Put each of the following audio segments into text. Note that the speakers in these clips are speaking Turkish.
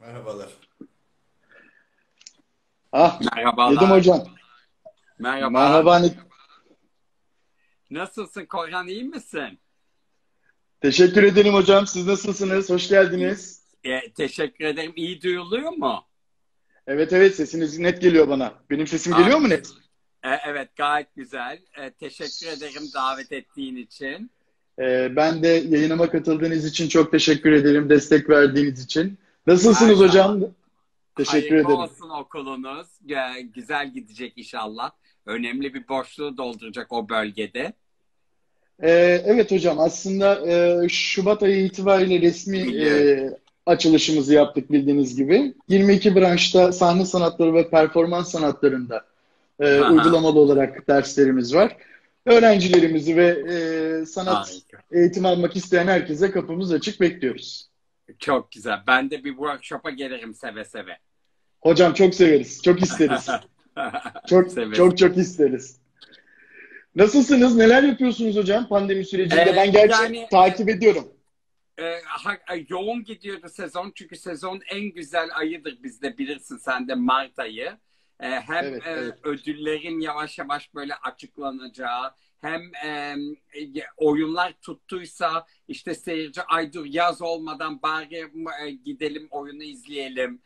Merhabalar. Ah, Merhabalar. yedim hocam. Merhaba. Merhaba. Nasılsın Korhan iyi misin? Teşekkür ederim hocam. Siz nasılsınız? Hoş geldiniz. E, teşekkür ederim. İyi duyuluyor mu? Evet evet sesiniz net geliyor bana. Benim sesim Ah. geliyor mu net? E, evet gayet güzel. E, teşekkür ederim davet ettiğin için. Ee, ben de yayınıma katıldığınız için çok teşekkür ederim. Destek verdiğiniz için. Nasılsınız Her hocam? Teşekkür Hayırlı ederim. olsun okulunuz. Güzel gidecek inşallah. Önemli bir boşluğu dolduracak o bölgede. Ee, evet hocam aslında e, Şubat ayı itibariyle resmi e, açılışımızı yaptık bildiğiniz gibi. 22 branşta sahne sanatları ve performans sanatlarında e, Aha. uygulamalı olarak derslerimiz var. Öğrencilerimizi ve e, sanat Harika. eğitimi almak isteyen herkese kapımız açık bekliyoruz. Çok güzel. Ben de bir workshop'a gelirim seve seve. Hocam çok severiz, çok isteriz. Çok Severiz. çok çok isteriz. Nasılsınız? Neler yapıyorsunuz hocam pandemi sürecinde? Ee, ben gerçi yani- takip ediyorum. E, ha- yoğun gidiyordu sezon çünkü sezon en güzel ayıdır bizde bilirsin sen de Mart ayı. E, hem Evet, e, evet. ödüllerin yavaş yavaş böyle açıklanacağı hem e, oyunlar tuttuysa işte seyirci ay dur yaz olmadan bari e, gidelim oyunu izleyelim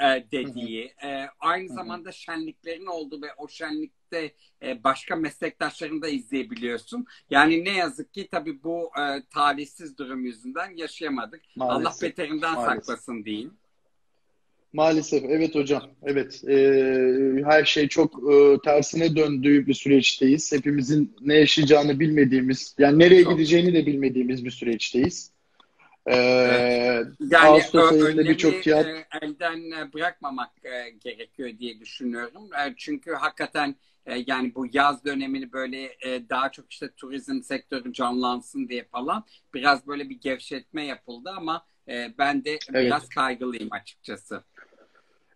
e, dediği. E, aynı zamanda şenliklerin oldu ve o şenlikte e, başka meslektaşlarını da izleyebiliyorsun. Yani ne yazık ki tabii bu e, talihsiz durum yüzünden yaşayamadık. Allah Maalesef. beterinden Maalesef. saklasın diyeyim. Maalesef evet hocam. Evet. Ee, her şey çok e, tersine döndüğü bir süreçteyiz. Hepimizin ne yaşayacağını bilmediğimiz, yani nereye Çok. gideceğini de bilmediğimiz bir süreçteyiz. Ee, Yani Ağustos ö- ayında birçok tiyatro e, elden e, bırakmamak e, gerekiyor diye düşünüyorum. E, çünkü hakikaten e, yani bu yaz dönemini böyle e, daha çok işte turizm sektörü canlansın diye falan biraz böyle bir gevşetme yapıldı ama e, ben de Evet. biraz kaygılıyım açıkçası.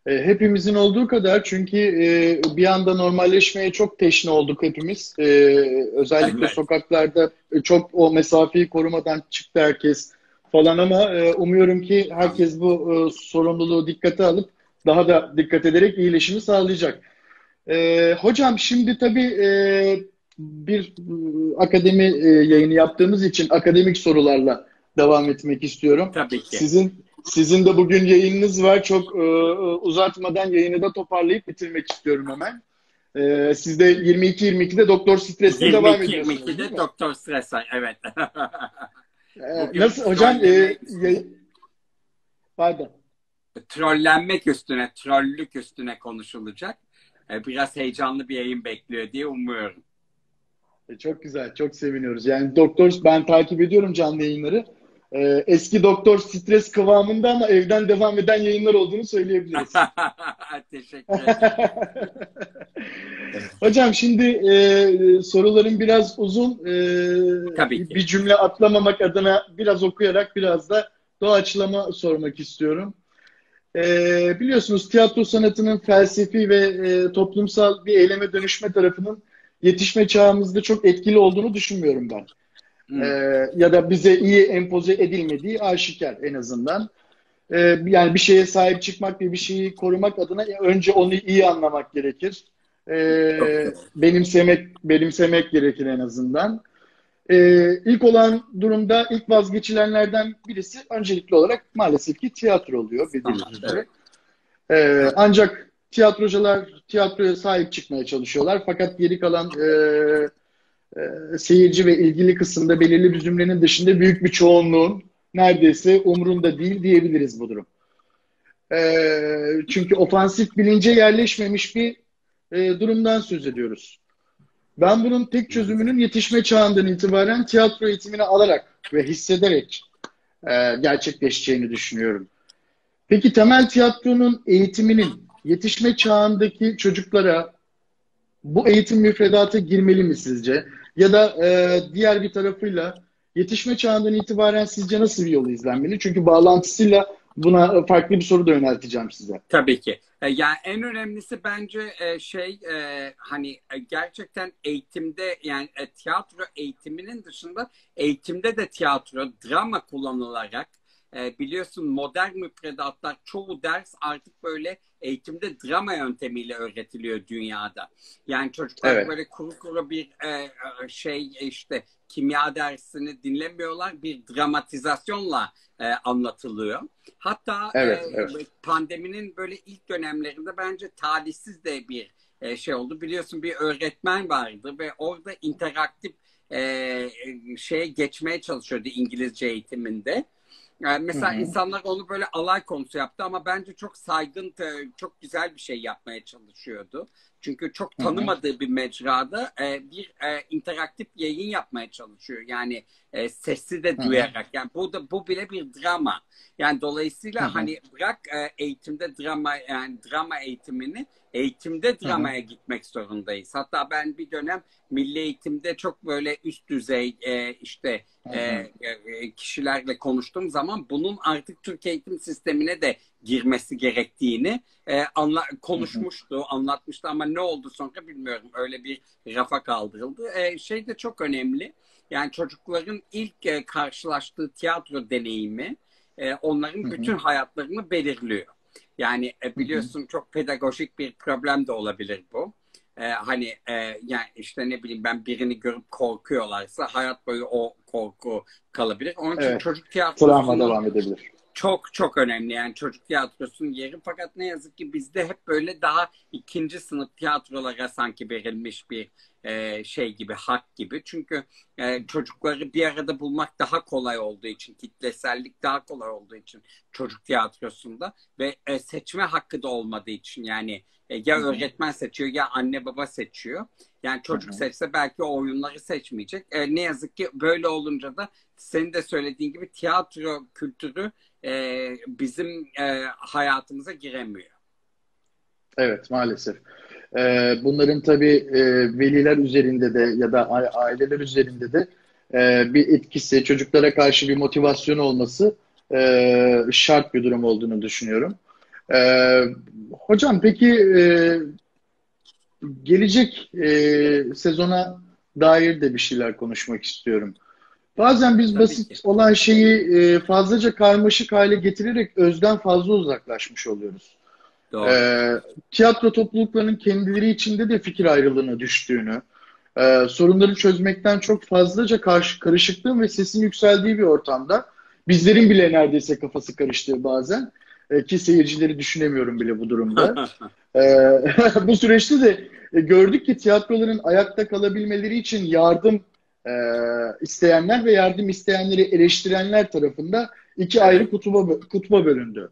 E, hepimizin olduğu kadar çünkü e, bir anda normalleşmeye çok teşne olduk hepimiz. E, özellikle Evet. sokaklarda çok o mesafeyi korumadan çıktı herkes falan ama e, umuyorum ki herkes bu e, sorumluluğu dikkate alıp daha da dikkat ederek iyileşimi sağlayacak. E, hocam şimdi tabii e, bir akademi e, yayını yaptığımız için akademik sorularla devam etmek istiyorum. Tabii ki. Sizin sizin de bugün yayınınız var. Çok e, uzatmadan yayını da toparlayıp bitirmek istiyorum hemen. E, siz de 22-22'de Doktor Stres'te devam ediyorsunuz. değil 22'de mi? Doktor Stresay evet. E, nasıl hocam? E, yay- Pardon. trollenmek üstüne, trollük üstüne konuşulacak. E, Biraz heyecanlı bir yayın bekliyor diye umuyorum. E, çok güzel, çok seviniyoruz. Yani Doktor, ben takip ediyorum canlı yayınları. E, eski Doktor Stres kıvamında ama evden devam eden yayınlar olduğunu söyleyebiliriz. Teşekkür ederim. Hocam şimdi e, sorularım biraz uzun. E, Tabii ki. Bir cümle atlamamak adına biraz okuyarak biraz da doğaçlama sormak istiyorum. E, biliyorsunuz tiyatro sanatının felsefi ve e, toplumsal bir eyleme dönüşme tarafının yetişme çağımızda çok etkili olduğunu düşünmüyorum ben. Hmm. E, ya da bize iyi empoze edilmediği aşikar en azından. E, yani bir şeye sahip çıkmak ve bir şeyi korumak adına önce onu iyi anlamak gerekir. E, benimsemek benimsemek gerekir en azından. E, ilk olan durumda ilk vazgeçilenlerden birisi öncelikli olarak maalesef ki tiyatro oluyor bildiğiniz üzere. E, ancak tiyatrocular tiyatroya sahip çıkmaya çalışıyorlar. Fakat geri kalan e, e, seyirci ve ilgili kısımda belirli bir zümrenin dışında büyük bir çoğunluğun neredeyse umrunda değil diyebiliriz bu durum. E, çünkü ofansif bilince yerleşmemiş bir e, durumdan söz ediyoruz. Ben bunun tek çözümünün yetişme çağından itibaren tiyatro eğitimini alarak ve hissederek e, gerçekleşeceğini düşünüyorum. Peki temel tiyatronun eğitiminin yetişme çağındaki çocuklara bu eğitim müfredata girmeli mi sizce? Ya da e, diğer bir tarafıyla yetişme çağından itibaren sizce nasıl bir yol izlenmeli? Çünkü bağlantısıyla buna farklı bir soru da yönelteceğim size. Tabii ki. E, Yani en önemlisi bence e, şey e, hani gerçekten eğitimde yani tiyatro eğitiminin dışında eğitimde de tiyatro, drama kullanılarak e, biliyorsun modern müfredatlar çoğu ders artık böyle eğitimde drama yöntemiyle öğretiliyor dünyada. Yani çocuklar evet. böyle kuru kuru bir e, şey işte kimya dersini dinlemiyorlar. Bir dramatizasyonla e, anlatılıyor. Hatta evet, e, evet. pandeminin böyle ilk dönemlerinde bence talihsiz de bir e, şey oldu. Biliyorsun bir öğretmen vardı ve orada interaktif e, şeye geçmeye çalışıyordu İngilizce eğitiminde. Yani mesela Hı-hı. insanlar onu böyle alay konusu yaptı ama bence çok saygın, çok güzel bir şey yapmaya çalışıyordu. Çünkü çok tanımadığı Hı-hı. bir mecrada e, bir e, interaktif yayın yapmaya çalışıyor. Yani e, sesi de duyarak. Yani bu da bu bile bir drama. Yani dolayısıyla Hı-hı. hani bırak e, eğitimde drama yani drama eğitimini eğitimde dramaya Hı-hı. gitmek zorundayız. Hatta ben bir dönem milli eğitimde çok böyle üst düzey e, işte e, e, kişilerle konuştuğum zaman bunun artık Türk eğitim sistemine de girmesi gerektiğini e, anla, konuşmuştu, hı hı. anlatmıştı ama ne oldu sonra bilmiyorum. Öyle bir rafa kaldırıldı. E, şey de çok önemli. Yani çocukların ilk e, karşılaştığı tiyatro deneyimi e, onların hı hı. bütün hayatlarını belirliyor. Yani e, biliyorsun hı hı. çok pedagojik bir problem de olabilir bu. E, hani e, yani işte ne bileyim ben birini görüp korkuyorlarsa hayat boyu o korku kalabilir. Onun için evet. çocuk tiyatrosunun devam edebilir çok çok önemli. Yani çocuk tiyatrosunun yeri. Fakat ne yazık ki bizde hep böyle daha ikinci sınıf tiyatrolara sanki verilmiş bir e, şey gibi hak gibi. Çünkü e, çocukları bir arada bulmak daha kolay olduğu için kitlesellik daha kolay olduğu için çocuk tiyatrosunda ve e, seçme hakkı da olmadığı için yani e, ya öğretmen seçiyor ya anne baba seçiyor. Yani çocuk Hı-hı. seçse belki o oyunları seçmeyecek. E, ne yazık ki böyle olunca da senin de söylediğin gibi tiyatro kültürü e, bizim e, hayatımıza giremiyor. Evet maalesef. Ee, bunların tabii e, veliler üzerinde de ya da aileler üzerinde de e, bir etkisi, çocuklara karşı bir motivasyon olması e, şart bir durum olduğunu düşünüyorum. E, hocam peki e, gelecek e, sezona dair de bir şeyler konuşmak istiyorum. Bazen biz Tabii basit ki. olan şeyi e, fazlaca karmaşık hale getirerek özden fazla uzaklaşmış oluyoruz. Doğru. E, tiyatro topluluklarının kendileri içinde de fikir ayrılığına düştüğünü, e, sorunları çözmekten çok fazlaca karşı, karışıklığın ve sesin yükseldiği bir ortamda bizlerin bile neredeyse kafası karıştığı bazen e, ki seyircileri düşünemiyorum bile bu durumda. e, bu süreçte de e, gördük ki tiyatroların ayakta kalabilmeleri için yardım e, isteyenler ve yardım isteyenleri eleştirenler tarafında iki ayrı kutuma, kutuma bölündü.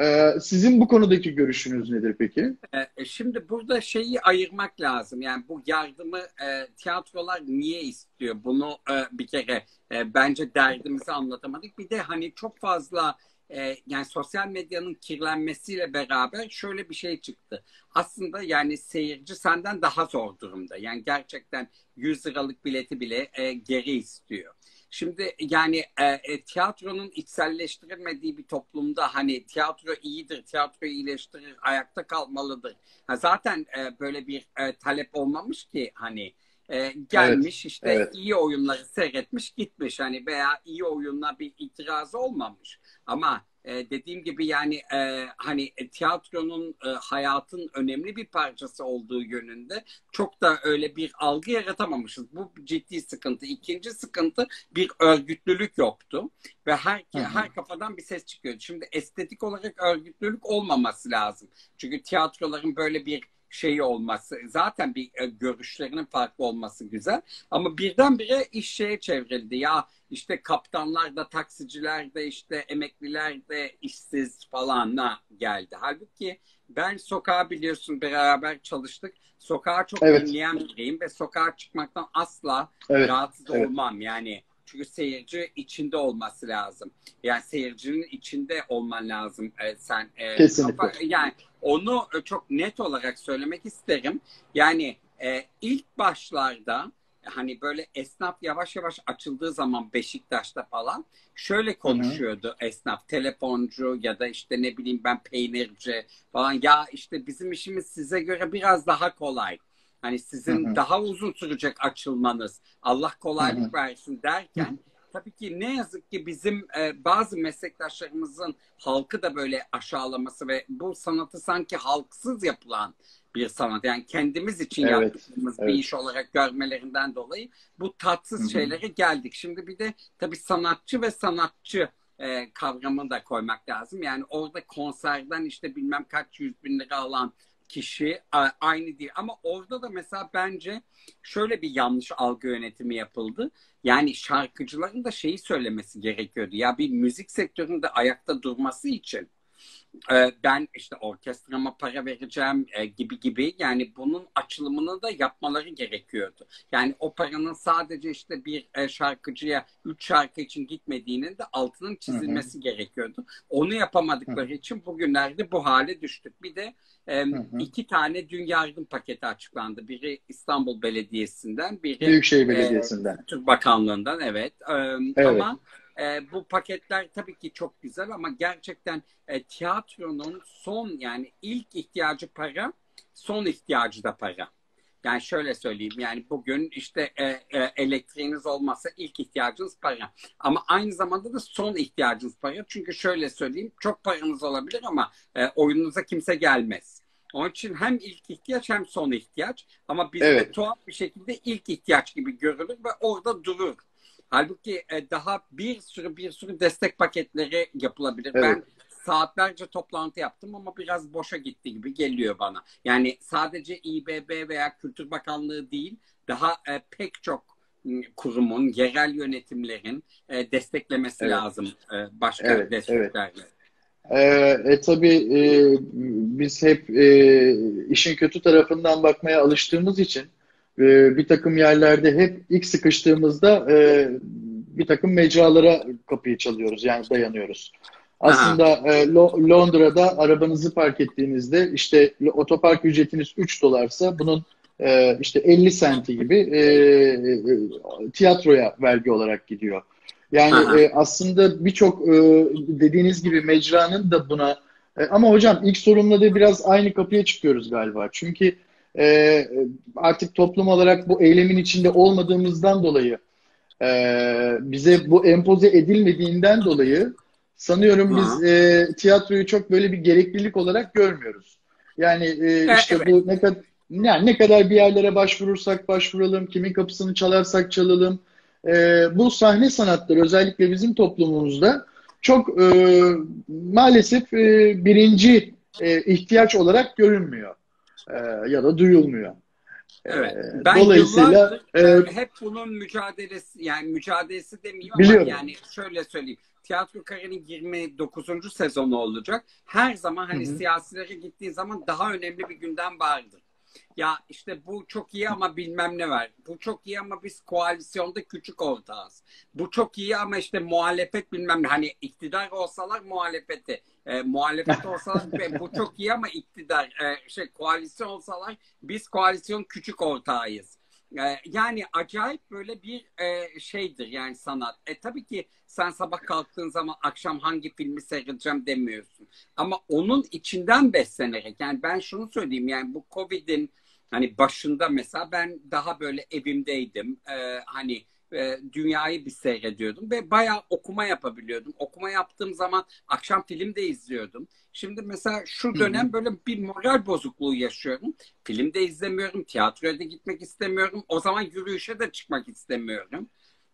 Ee, sizin bu konudaki görüşünüz nedir peki? Ee, şimdi burada şeyi ayırmak lazım. Yani bu yardımı e, tiyatrolar niye istiyor? Bunu e, bir kere e, bence derdimizi anlatamadık. Bir de hani çok fazla e, yani sosyal medyanın kirlenmesiyle beraber şöyle bir şey çıktı. Aslında yani seyirci senden daha zor durumda. Yani gerçekten 100 liralık bileti bile e, geri istiyor. Şimdi yani e, e, tiyatronun içselleştirilmediği bir toplumda hani tiyatro iyidir, tiyatro iyileştirir, ayakta kalmalıdır. Ha, zaten e, böyle bir e, talep olmamış ki hani e, gelmiş evet, işte evet. iyi oyunları seyretmiş gitmiş hani veya iyi oyunla bir itirazı olmamış. Ama e, dediğim gibi yani e, hani e, tiyatronun e, hayatın önemli bir parçası olduğu yönünde çok da öyle bir algı yaratamamışız. Bu ciddi sıkıntı. İkinci sıkıntı bir örgütlülük yoktu ve her hı hı. her kafadan bir ses çıkıyordu. Şimdi estetik olarak örgütlülük olmaması lazım. Çünkü tiyatroların böyle bir şeyi olması, zaten bir e, görüşlerinin farklı olması güzel. Ama birdenbire iş şeye çevrildi. Ya işte kaptanlar da taksiciler de işte emekliler de işsiz falanla geldi. Halbuki ben sokağa biliyorsun beraber çalıştık. Sokağa çok evet. dinleyen biriyim ve sokağa çıkmaktan asla evet. rahatsız evet. olmam. Yani çünkü seyirci içinde olması lazım. Yani seyircinin içinde olman lazım e, sen. E, Kesinlikle. Kafa, yani onu çok net olarak söylemek isterim. Yani e, ilk başlarda hani böyle esnaf yavaş yavaş açıldığı zaman Beşiktaş'ta falan şöyle konuşuyordu Hı-hı. esnaf telefoncu ya da işte ne bileyim ben peynirci falan ya işte bizim işimiz size göre biraz daha kolay. Hani sizin Hı-hı. daha uzun sürecek açılmanız Allah kolaylık Hı-hı. versin derken tabii ki ne yazık ki bizim e, bazı meslektaşlarımızın halkı da böyle aşağılaması ve bu sanatı sanki halksız yapılan bir sanat. Yani kendimiz için evet, yaptığımız evet. bir iş olarak görmelerinden dolayı bu tatsız Hı-hı. şeylere geldik. Şimdi bir de tabii sanatçı ve sanatçı e, kavramını da koymak lazım. Yani orada konserden işte bilmem kaç yüz bin lira alan kişi aynı değil. Ama orada da mesela bence şöyle bir yanlış algı yönetimi yapıldı. Yani şarkıcıların da şeyi söylemesi gerekiyordu. Ya bir müzik sektöründe ayakta durması için ee, ben işte orkestrama para vereceğim e, gibi gibi yani bunun açılımını da yapmaları gerekiyordu. Yani o paranın sadece işte bir e, şarkıcıya üç şarkı için gitmediğinin de altının çizilmesi hı hı. gerekiyordu. Onu yapamadıkları hı. için bugünlerde bu hale düştük. Bir de e, iki tane dün yardım paketi açıklandı. Biri İstanbul Belediyesi'nden, biri Büyükşehir Belediyesi'nden. E, Türk Bakanlığı'ndan evet. E, evet. Ama e, bu paketler tabii ki çok güzel ama gerçekten e, tiyatronun son yani ilk ihtiyacı para, son ihtiyacı da para. Yani şöyle söyleyeyim yani bugün işte e, e, elektriğiniz olmazsa ilk ihtiyacınız para. Ama aynı zamanda da son ihtiyacınız para. Çünkü şöyle söyleyeyim çok paranız olabilir ama e, oyununuza kimse gelmez. Onun için hem ilk ihtiyaç hem son ihtiyaç. Ama bizde evet. tuhaf bir şekilde ilk ihtiyaç gibi görülür ve orada durur. Halbuki e, daha bir sürü bir sürü destek paketleri yapılabilir. Evet. Ben saatlerce toplantı yaptım ama biraz boşa gitti gibi geliyor bana. Yani sadece İBB veya Kültür Bakanlığı değil, daha e, pek çok kurumun, yerel yönetimlerin e, desteklemesi evet. lazım e, başka evet, desteklerle. Evet. Ee, e tabii e, biz hep e, işin kötü tarafından bakmaya alıştığımız için e, bir takım yerlerde hep ilk sıkıştığımızda e, bir takım mecralara kapıyı çalıyoruz yani dayanıyoruz. Aslında e, Londra'da arabanızı park ettiğinizde işte otopark ücretiniz 3 dolarsa bunun e, işte 50 senti gibi e, tiyatroya vergi olarak gidiyor. Yani e, aslında birçok e, dediğiniz gibi mecranın da buna e, ama hocam ilk sorumla da biraz aynı kapıya çıkıyoruz galiba. Çünkü e, artık toplum olarak bu eylemin içinde olmadığımızdan dolayı e, bize bu empoze edilmediğinden dolayı sanıyorum biz e, tiyatroyu çok böyle bir gereklilik olarak görmüyoruz. Yani e, işte evet. bu ne kadar yani ne kadar bir yerlere başvurursak başvuralım, kimin kapısını çalarsak çalalım. E, bu sahne sanatları özellikle bizim toplumumuzda çok e, maalesef e, birinci e, ihtiyaç olarak görünmüyor e, ya da duyulmuyor. Evet. E, ben Dolayısıyla e, hep bunun mücadelesi yani mücadelesi demeyeyim biliyorum. ama yani şöyle söyleyeyim. Tiyatro Kare'nin 29. sezonu olacak. Her zaman hani Hı-hı. siyasilere gittiği zaman daha önemli bir gündem vardır. Ya işte bu çok iyi ama bilmem ne var. Bu çok iyi ama biz koalisyonda küçük ortağız. Bu çok iyi ama işte muhalefet bilmem ne. Hani iktidar olsalar muhalefeti. E, muhalefet olsalar bu çok iyi ama iktidar. E, şey koalisyon olsalar biz koalisyon küçük ortağıyız. E, yani acayip böyle bir e, şeydir yani sanat. E tabii ki sen sabah kalktığın zaman akşam hangi filmi seyredeceğim demiyorsun. Ama onun içinden beslenerek yani ben şunu söyleyeyim yani bu Covid'in Hani başında mesela ben daha böyle evimdeydim. Ee, hani e, dünyayı bir seyrediyordum ve bayağı okuma yapabiliyordum. Okuma yaptığım zaman akşam film de izliyordum. Şimdi mesela şu dönem böyle bir moral bozukluğu yaşıyorum. Film de izlemiyorum, tiyatroya da gitmek istemiyorum. O zaman yürüyüşe de çıkmak istemiyorum.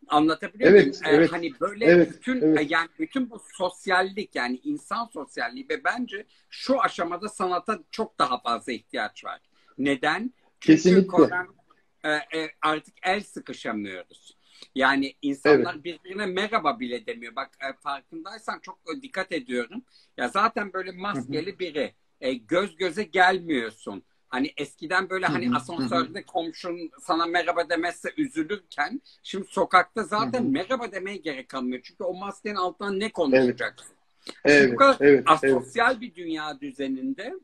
Anlatabiliyor evet, muyum? Ee, evet, hani böyle evet, bütün evet. yani bütün bu sosyallik yani insan sosyalliği ve bence şu aşamada sanata çok daha fazla ihtiyaç var. Neden? Çünkü Kesinlikle. Koran, e, e, artık el sıkışamıyoruz. Yani insanlar evet. birbirine merhaba bile demiyor. Bak e, farkındaysan çok dikkat ediyorum. Ya zaten böyle maskeli biri. E, göz göze gelmiyorsun. Hani eskiden böyle hani asansörde komşun sana merhaba demezse üzülürken şimdi sokakta zaten merhaba demeye gerek kalmıyor. Çünkü o maskenin altından ne konuşacaksın? Evet. Evet, bu kadar evet, asosyal evet. bir dünya düzeninde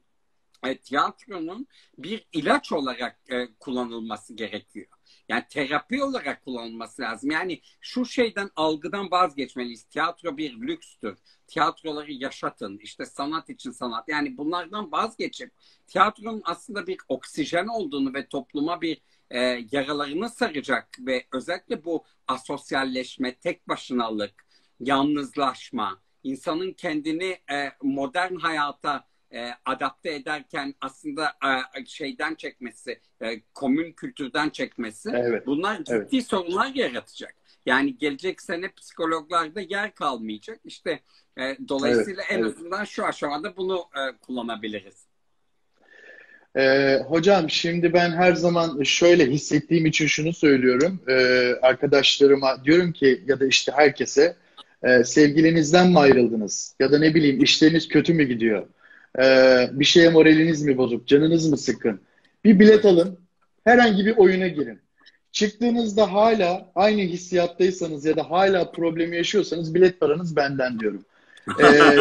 e, tiyatronun bir ilaç olarak e, kullanılması gerekiyor. Yani terapi olarak kullanılması lazım. Yani şu şeyden algıdan vazgeçmeliyiz. Tiyatro bir lükstür. Tiyatroları yaşatın. İşte sanat için sanat. Yani bunlardan vazgeçip tiyatronun aslında bir oksijen olduğunu ve topluma bir e, yaralarını saracak ve özellikle bu asosyalleşme, tek başınalık, yalnızlaşma, insanın kendini e, modern hayata e, adapte ederken aslında e, şeyden çekmesi, e, komün kültürden çekmesi evet. bunlar ciddi evet. sorunlar yaratacak. Yani gelecek sene psikologlarda yer kalmayacak. İşte e, dolayısıyla evet, en evet. azından şu aşamada bunu e, kullanabiliriz. Ee, hocam şimdi ben her zaman şöyle hissettiğim için şunu söylüyorum. Ee, arkadaşlarıma diyorum ki ya da işte herkese e, sevgilinizden mi ayrıldınız? Ya da ne bileyim işleriniz kötü mü gidiyor? Ee, bir şeye moraliniz mi bozuk? Canınız mı sıkın? Bir bilet alın. Herhangi bir oyuna girin. Çıktığınızda hala aynı hissiyattaysanız ya da hala problemi yaşıyorsanız bilet paranız benden diyorum. Ee,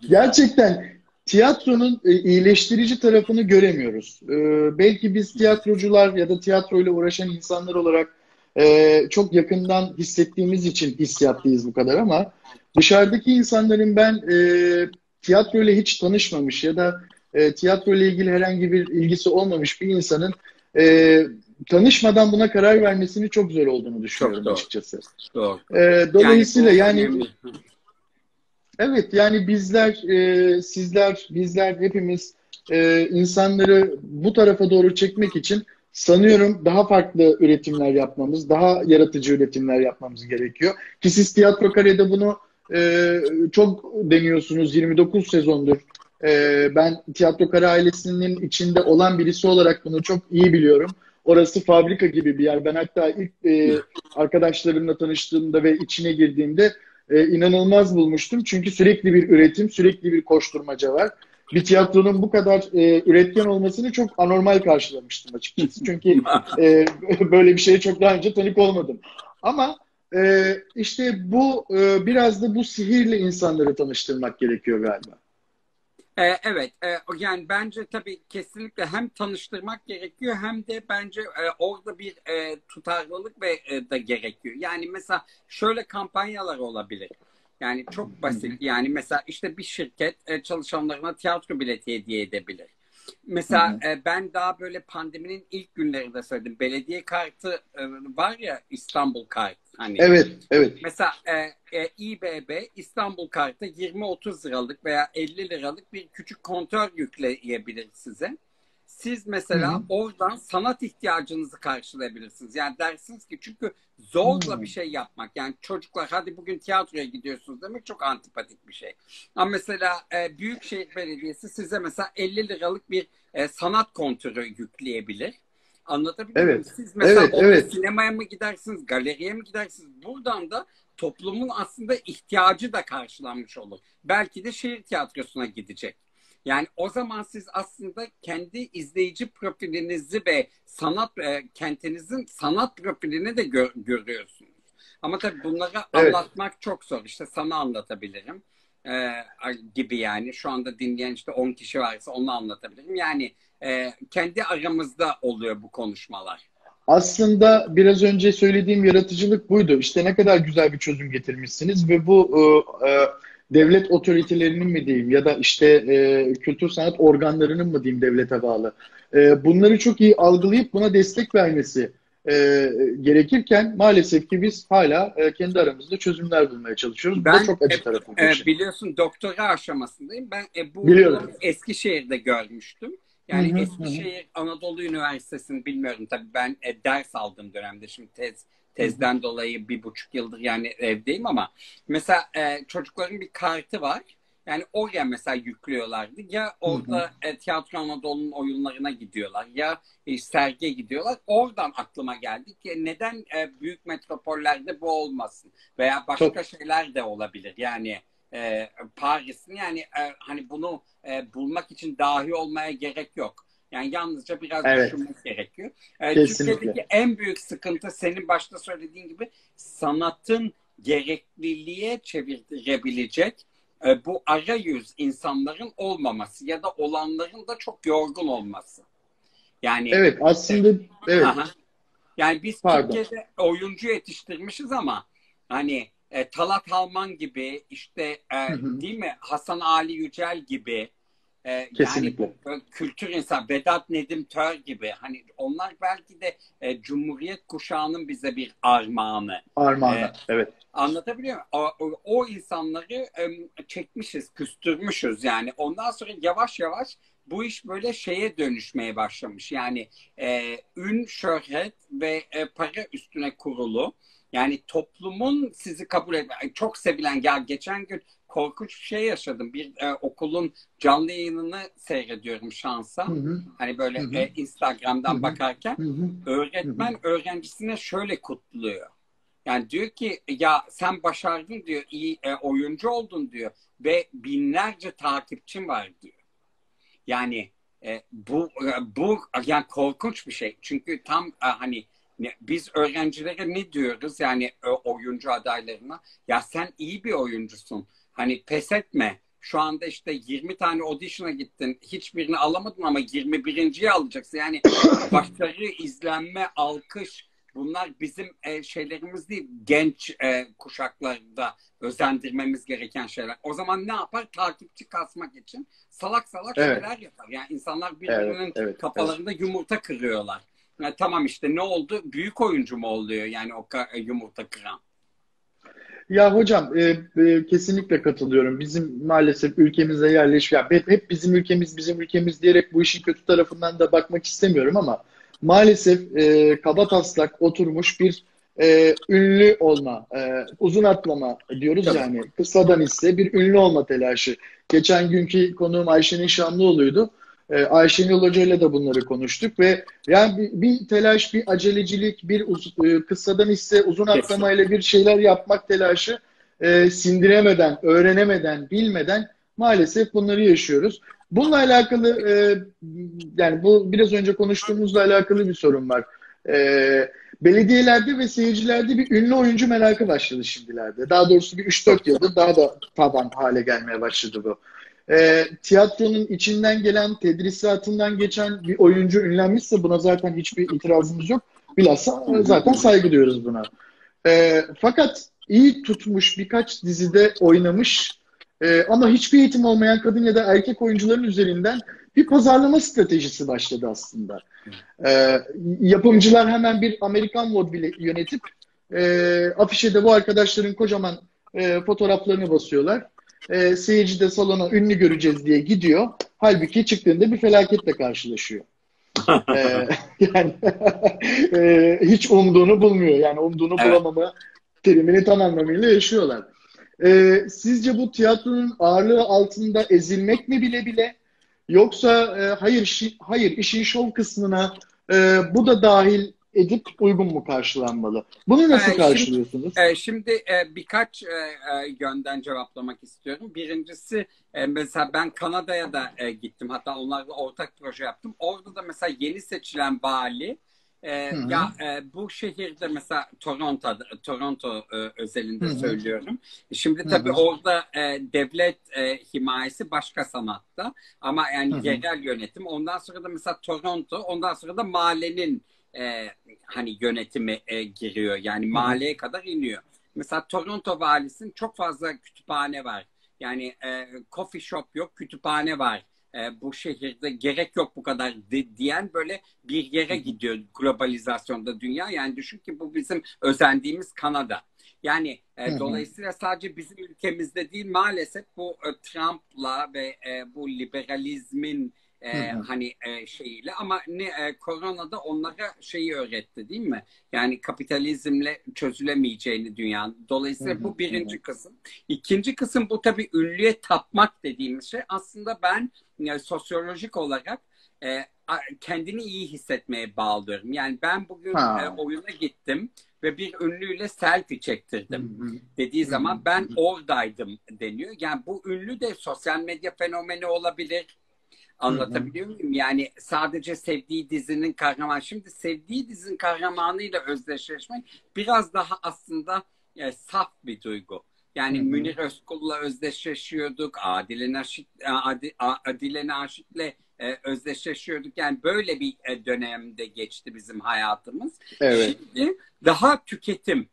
gerçekten tiyatronun e, iyileştirici tarafını göremiyoruz. Ee, belki biz tiyatrocular ya da tiyatroyla uğraşan insanlar olarak e, çok yakından hissettiğimiz için hissiyatlıyız bu kadar ama dışarıdaki insanların ben e, tiyatro ile hiç tanışmamış ya da e, tiyatro ile ilgili herhangi bir ilgisi olmamış bir insanın e, tanışmadan buna karar vermesini çok zor olduğunu düşünüyorum çok açıkçası. Doğru. E, dolayısıyla yani, yani evet yani bizler, e, sizler, bizler hepimiz e, insanları bu tarafa doğru çekmek için sanıyorum daha farklı üretimler yapmamız, daha yaratıcı üretimler yapmamız gerekiyor. Ki siz Tiyatro Kare'de bunu e, çok deniyorsunuz 29 sezondur. E, ben Tiyatro Kare ailesinin içinde olan birisi olarak bunu çok iyi biliyorum. Orası fabrika gibi bir yer. Ben hatta ilk e, arkadaşlarımla tanıştığımda ve içine girdiğimde e, inanılmaz bulmuştum. Çünkü sürekli bir üretim, sürekli bir koşturmaca var. Bir tiyatronun bu kadar e, üretken olmasını çok anormal karşılamıştım açıkçası. Çünkü e, böyle bir şeye çok daha önce tanık olmadım. Ama e, işte bu e, biraz da bu sihirle insanları tanıştırmak gerekiyor galiba. Ee, evet, e, yani bence tabii kesinlikle hem tanıştırmak gerekiyor hem de bence e, orada bir e, tutarlılık ve e, da gerekiyor. Yani mesela şöyle kampanyalar olabilir. Yani çok basit. Yani mesela işte bir şirket e, çalışanlarına tiyatro bileti hediye edebilir. Mesela hı hı. E, ben daha böyle pandeminin ilk günlerinde söyledim. Belediye kartı var ya İstanbul kart. Hani. Evet, evet. Mesela e, e, İBB İstanbul kartı 20-30 liralık veya 50 liralık bir küçük kontör yükleyebilir size. Siz mesela Hı-hı. oradan sanat ihtiyacınızı karşılayabilirsiniz. Yani dersiniz ki çünkü zorla Hı-hı. bir şey yapmak. Yani çocuklar hadi bugün tiyatroya gidiyorsunuz demek çok antipatik bir şey. Ama mesela e, Büyükşehir Belediyesi size mesela 50 liralık bir e, sanat kontörü yükleyebilir. Anlatabiliyor evet. muyum? Siz mesela evet, evet. sinemaya mı gidersiniz, galeriye mi gidersiniz? Buradan da toplumun aslında ihtiyacı da karşılanmış olur. Belki de şehir tiyatrosuna gidecek. Yani o zaman siz aslında kendi izleyici profilinizi ve sanat e, kentinizin sanat profilini de gör, görüyorsunuz. Ama tabii bunları evet. anlatmak çok zor. İşte sana anlatabilirim e, gibi yani. Şu anda dinleyen işte 10 kişi varsa onu anlatabilirim. Yani e, kendi aramızda oluyor bu konuşmalar. Aslında biraz önce söylediğim yaratıcılık buydu. İşte ne kadar güzel bir çözüm getirmişsiniz ve bu e, e, devlet otoritelerinin mi diyeyim ya da işte e, kültür sanat organlarının mı diyeyim devlete bağlı. E, bunları çok iyi algılayıp buna destek vermesi e, gerekirken maalesef ki biz hala e, kendi aramızda çözümler bulmaya çalışıyoruz. Ben, bu çok acı e, tarafı. E, biliyorsun doktora aşamasındayım. Ben e, bu Biliyorum. Eskişehir'de görmüştüm. Yani hı hı, Eskişehir hı. Anadolu Üniversitesi'ni bilmiyorum tabii ben e, ders aldığım dönemde şimdi tez tezden hı hı. dolayı bir buçuk yıldır yani evdeyim ama mesela e, çocukların bir kartı var. Yani oraya mesela yüklüyorlardı. Ya orada hı hı. E, Tiyatro Anadolu'nun oyunlarına gidiyorlar ya e, sergiye gidiyorlar. Oradan aklıma geldi ki neden e, büyük metropollerde bu olmasın? Veya başka Çok... şeyler de olabilir. Yani e, Paris'in yani e, hani bunu e, bulmak için dahi olmaya gerek yok. Yani yalnızca biraz evet. düşünmek gerekiyor. E, Türkiye'deki en büyük sıkıntı senin başta söylediğin gibi sanatın gerekliliğe çevirebilecek e, bu arayüz insanların olmaması ya da olanların da çok yorgun olması. Yani Evet aslında evet. Aha. Yani biz Pardon. Türkiye'de oyuncu yetiştirmişiz ama hani e, Talat Halman gibi işte e, değil mi Hasan Ali Yücel gibi e, Kesinlikle. Yani kültür insan Vedat Nedim Tör gibi hani onlar belki de e, Cumhuriyet kuşağının bize bir armağanı. Armağanı e, evet. Anlatabiliyor muyum? O, o, o insanları e, çekmişiz, küstürmüşüz yani. Ondan sonra yavaş yavaş bu iş böyle şeye dönüşmeye başlamış. Yani e, ün, şöhret ve e, para üstüne kurulu. Yani toplumun sizi kabul etme çok sevilen ya geçen gün korkunç bir şey yaşadım. Bir e, okulun canlı yayınını seyrediyorum şansa. Hı hı. Hani böyle hı hı. E, Instagram'dan hı hı. bakarken hı hı. öğretmen hı hı. öğrencisine şöyle kutluyor. Yani diyor ki ya sen başardın diyor, iyi e, oyuncu oldun diyor ve binlerce takipçin var diyor. Yani e, bu e, bu yani korkunç bir şey. Çünkü tam e, hani biz öğrencilere ne diyoruz yani e, oyuncu adaylarına? Ya sen iyi bir oyuncusun. Hani pes etme. Şu anda işte 20 tane audition'a gittin. Hiçbirini alamadın ama 21.yi alacaksın. Yani başarı, izlenme, alkış bunlar bizim e, şeylerimiz değil. Genç e, kuşaklarda özendirmemiz gereken şeyler. O zaman ne yapar? Takipçi kasmak için salak salak evet. şeyler yapar. Yani insanlar birbirinin evet, evet, kafalarında evet. yumurta kırıyorlar. Yani tamam işte ne oldu? Büyük oyuncu mu oluyor yani o yumurta kıran? Ya hocam e, e, kesinlikle katılıyorum. Bizim maalesef ülkemize yerleşik, yani hep, hep bizim ülkemiz bizim ülkemiz diyerek bu işin kötü tarafından da bakmak istemiyorum ama maalesef e, kaba taslak oturmuş bir e, ünlü olma, e, uzun atlama diyoruz Tabii. yani. Kısadan ise bir ünlü olma telaşı. Geçen günkü konuğum Ayşe'nin Şanlıoğlu'ydu. E, Ayşenil Hoca ile de bunları konuştuk ve yani bir, bir telaş, bir acelecilik, bir uz, e, kıssadan ise uzun atlamayla bir şeyler yapmak telaşı e, sindiremeden, öğrenemeden, bilmeden maalesef bunları yaşıyoruz. Bununla alakalı e, yani bu biraz önce konuştuğumuzla alakalı bir sorun var. E, belediyelerde ve seyircilerde bir ünlü oyuncu merakı başladı şimdilerde. Daha doğrusu bir 3-4 yıldır daha da taban hale gelmeye başladı bu e, tiyatronun içinden gelen, tedrisatından geçen bir oyuncu ünlenmişse buna zaten hiçbir itirazımız yok. Bilhassa zaten saygı duyuyoruz buna. E, fakat iyi tutmuş birkaç dizide oynamış e, ama hiçbir eğitim olmayan kadın ya da erkek oyuncuların üzerinden bir pazarlama stratejisi başladı aslında. E, yapımcılar hemen bir Amerikan modeli yönetip e, afişede bu arkadaşların kocaman e, fotoğraflarını basıyorlar e, seyirci de salona ünlü göreceğiz diye gidiyor. Halbuki çıktığında bir felaketle karşılaşıyor. ee, yani e, hiç umduğunu bulmuyor. Yani umduğunu evet. bulamama terimini tam anlamıyla yaşıyorlar. Ee, sizce bu tiyatronun ağırlığı altında ezilmek mi bile bile yoksa e, hayır şi, hayır işin şov kısmına e, bu da dahil edip uygun mu karşılanmalı? Bunu nasıl ee, karşılıyorsunuz? Şimdi, e, şimdi e, birkaç e, yönden cevaplamak istiyorum. Birincisi mesela ben Kanada'ya da gittim. Hatta onlarla ortak proje yaptım. Orada da mesela yeni seçilen vali ee, ya e, bu şehirde mesela Toronto Toronto e, özelinde Hı-hı. söylüyorum. Şimdi tabii Hı-hı. orada e, devlet e, himayesi başka sanatta ama yani Hı-hı. yerel yönetim. Ondan sonra da mesela Toronto, ondan sonra da mahallenin e, hani yönetimi e, giriyor. Yani mahalleye kadar iniyor. Mesela Toronto valisinin çok fazla kütüphane var. Yani e, coffee shop yok, kütüphane var. E, bu şehirde gerek yok bu kadar de, diyen böyle bir yere gidiyor globalizasyonda dünya. Yani düşün ki bu bizim özendiğimiz Kanada. Yani e, dolayısıyla sadece bizim ülkemizde değil maalesef bu e, Trump'la ve e, bu liberalizmin e, hani e, şeyiyle ama ne e, korona da onlara şeyi öğretti değil mi? Yani kapitalizmle çözülemeyeceğini dünya. Dolayısıyla bu birinci kısım. İkinci kısım bu tabii ünlüye tapmak dediğimiz şey. Aslında ben yani, sosyolojik olarak e, kendini iyi hissetmeye bağlıyorum. Yani ben bugün e, oyuna gittim ve bir ünlüyle selfie çektirdim dediği zaman ben oradaydım deniyor. Yani bu ünlü de sosyal medya fenomeni olabilir Anlatabiliyor muyum? Yani sadece sevdiği dizinin kahramanı. Şimdi sevdiği dizinin kahramanıyla özdeşleşmek biraz daha aslında e, saf bir duygu. Yani Hı-hı. Münir Özkul'la özdeşleşiyorduk. Adile Naşit, e, Adile, Adile Naşit'le e, özdeşleşiyorduk. Yani böyle bir e, dönemde geçti bizim hayatımız. Evet. Şimdi daha tüketim.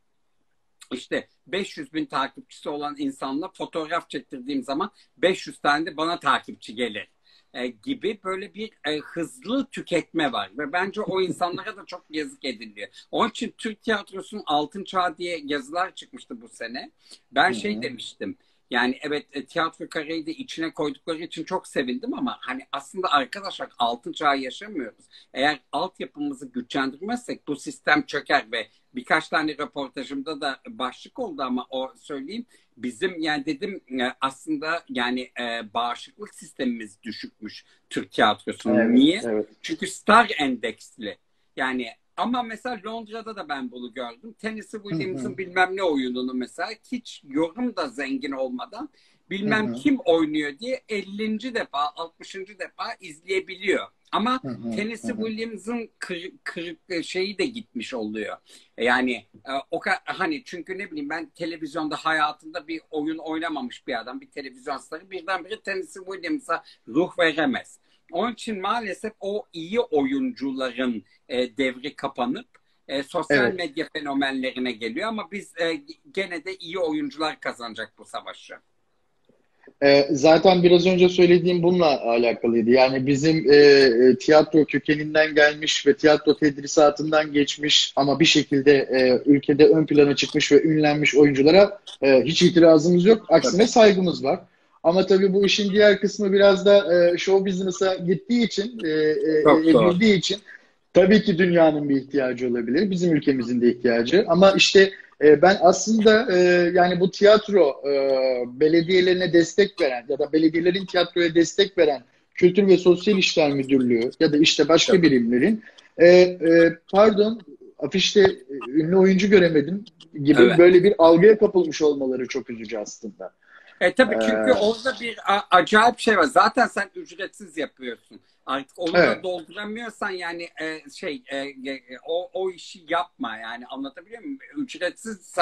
İşte 500 bin takipçisi olan insanla fotoğraf çektirdiğim zaman 500 tane de bana takipçi gelir. E, gibi böyle bir e, hızlı tüketme var ve bence o insanlara da çok yazık ediliyor. Onun için Türk tiyatrosunun altın çağı diye yazılar çıkmıştı bu sene. Ben Hı-hı. şey demiştim. Yani evet e, tiyatro kareyi de içine koydukları için çok sevindim ama hani aslında arkadaşlar altın çağı yaşamıyoruz. Eğer altyapımızı güçlendirmezsek bu sistem çöker ve birkaç tane röportajımda da başlık oldu ama o söyleyeyim. Bizim yani dedim e, aslında yani e, bağışıklık sistemimiz düşükmüş Türk tiyatrosunun. Evet, Niye? Evet. Çünkü star endeksli. Yani ama mesela Londra'da da ben bunu gördüm. Tennessee Williams'ın bilmem ne oyununu mesela hiç yorum da zengin olmadan bilmem kim oynuyor diye 50. defa 60. defa izleyebiliyor. Ama Tennessee Williams'ın kır, kır, şeyi de gitmiş oluyor. Yani e, o hani çünkü ne bileyim ben televizyonda hayatında bir oyun oynamamış bir adam, bir televizyon starı birdenbire Tennessee Williams'a ruh veremez. Onun için maalesef o iyi oyuncuların e, devri kapanıp e, sosyal evet. medya fenomenlerine geliyor ama biz e, gene de iyi oyuncular kazanacak bu savaşı. E, zaten biraz önce söylediğim bununla alakalıydı. Yani bizim e, e, tiyatro kökeninden gelmiş ve tiyatro tedrisatından geçmiş ama bir şekilde e, ülkede ön plana çıkmış ve ünlenmiş oyunculara e, hiç itirazımız yok. Aksine saygımız var. Ama tabii bu işin diğer kısmı biraz da e, show business'a gittiği için, e, e, evrildiği için tabii ki dünyanın bir ihtiyacı olabilir. Bizim ülkemizin de ihtiyacı. Ama işte e, ben aslında e, yani bu tiyatro e, belediyelerine destek veren ya da belediyelerin tiyatroya destek veren Kültür ve Sosyal İşler Müdürlüğü ya da işte başka tabii. birimlerin e, e, pardon afişte e, ünlü oyuncu göremedim gibi evet. böyle bir algıya kapılmış olmaları çok üzücü aslında. E tabii çünkü ee, orada bir acayip şey var. Zaten sen ücretsiz yapıyorsun. Artık onu evet. da dolduramıyorsan yani e, şey e, e, o, o işi yapma yani anlatabiliyor muyum? Ücretsiz